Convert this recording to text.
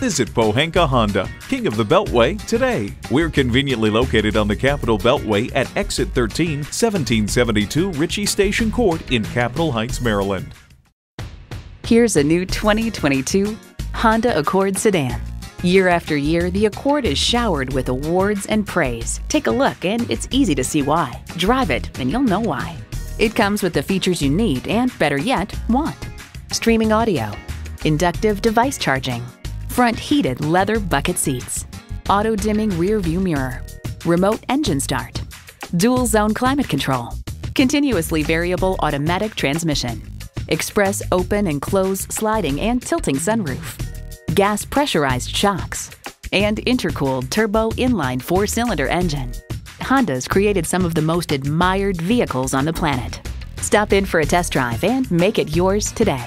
Visit Pohanka Honda, King of the Beltway, today. We're conveniently located on the Capitol Beltway at Exit 13, 1772 Ritchie Station Court in Capitol Heights, Maryland. Here's a new 2022 Honda Accord sedan. Year after year, the Accord is showered with awards and praise. Take a look, and it's easy to see why. Drive it, and you'll know why. It comes with the features you need and, better yet, want. Streaming audio, inductive device charging, front heated leather bucket seats, auto dimming rear view mirror, remote engine start, dual zone climate control, continuously variable automatic transmission, express open and close sliding and tilting sunroof, gas pressurized shocks, and intercooled turbo inline four cylinder engine. Honda's created some of the most admired vehicles on the planet. Stop in for a test drive and make it yours today.